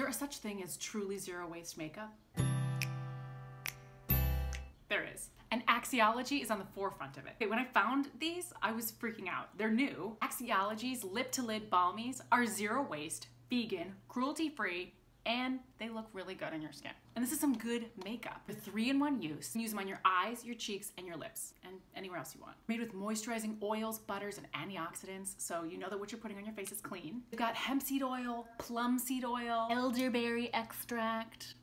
there a such thing as truly zero waste makeup? There is. And Axiology is on the forefront of it. When I found these, I was freaking out. They're new. Axiology's lip to lid balmies are zero waste, vegan, cruelty free, and they look really good on your skin. And this is some good makeup. They're three in one use. You can use them on your eyes, your cheeks, and your lips, and anywhere else you want. Made with moisturizing oils, butters, and antioxidants, so you know that what you're putting on your face is clean. We've got hemp seed oil, plum seed oil, elderberry extract.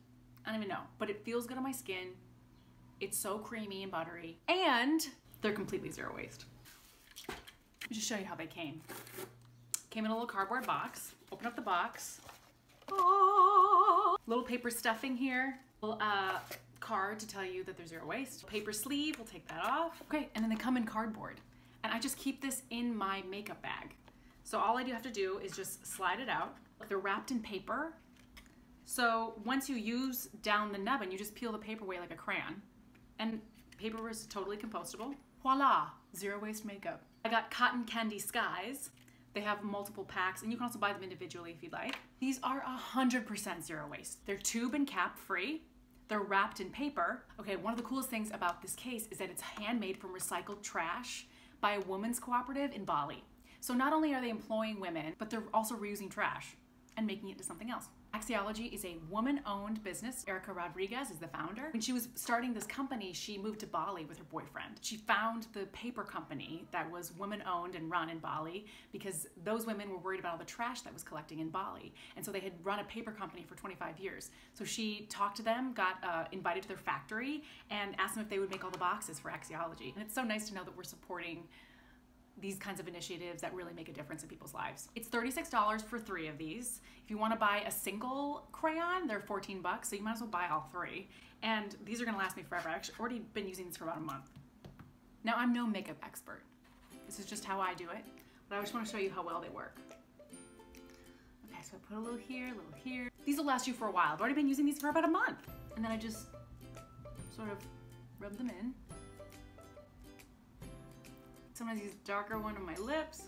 I don't even know, but it feels good on my skin. It's so creamy and buttery. And they're completely zero waste. Let me just show you how they came. Came in a little cardboard box. Open up the box. Oh, little paper stuffing here. Little uh, card to tell you that there's zero waste. Paper sleeve, we'll take that off. Okay, and then they come in cardboard. And I just keep this in my makeup bag. So all I do have to do is just slide it out. They're wrapped in paper. So once you use down the nubbin, you just peel the paper away like a crayon and paper is totally compostable. Voila, zero waste makeup. I got Cotton Candy Skies. They have multiple packs and you can also buy them individually if you'd like. These are 100% zero waste. They're tube and cap free. They're wrapped in paper. Okay, one of the coolest things about this case is that it's handmade from recycled trash by a women's cooperative in Bali. So not only are they employing women, but they're also reusing trash and making it into something else. Axiology is a woman owned business. Erica Rodriguez is the founder. When she was starting this company, she moved to Bali with her boyfriend. She found the paper company that was woman owned and run in Bali because those women were worried about all the trash that was collecting in Bali. And so they had run a paper company for 25 years. So she talked to them, got uh, invited to their factory, and asked them if they would make all the boxes for Axiology. And it's so nice to know that we're supporting these kinds of initiatives that really make a difference in people's lives. It's $36 for three of these. If you want to buy a single crayon, they're 14 bucks, so you might as well buy all three. And these are going to last me forever. I've actually already been using these for about a month. Now, I'm no makeup expert. This is just how I do it, but I just want to show you how well they work. Okay, so I put a little here, a little here. These will last you for a while. I've already been using these for about a month. And then I just sort of rub them in. Sometimes use darker one on my lips.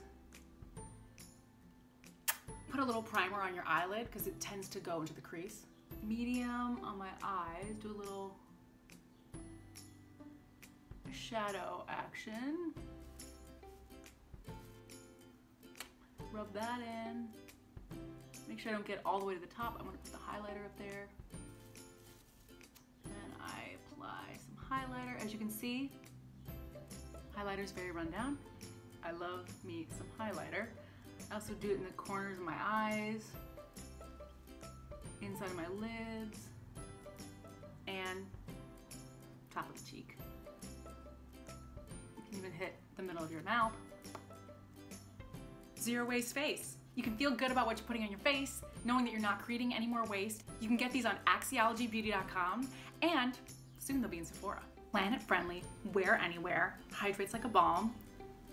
Put a little primer on your eyelid because it tends to go into the crease. Medium on my eyes, do a little shadow action. Rub that in. Make sure I don't get all the way to the top. I'm gonna put the highlighter up there. And I apply some highlighter. As you can see, Highlighter is very rundown. I love me some highlighter. I also do it in the corners of my eyes, inside of my lids, and top of the cheek. You can even hit the middle of your mouth. Zero waste face. You can feel good about what you're putting on your face, knowing that you're not creating any more waste. You can get these on axiologybeauty.com and soon they'll be in Sephora planet friendly, wear anywhere, hydrates like a balm.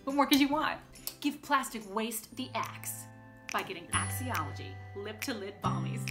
What more could you want? Give plastic waste the axe by getting Axiology lip to lid balmies.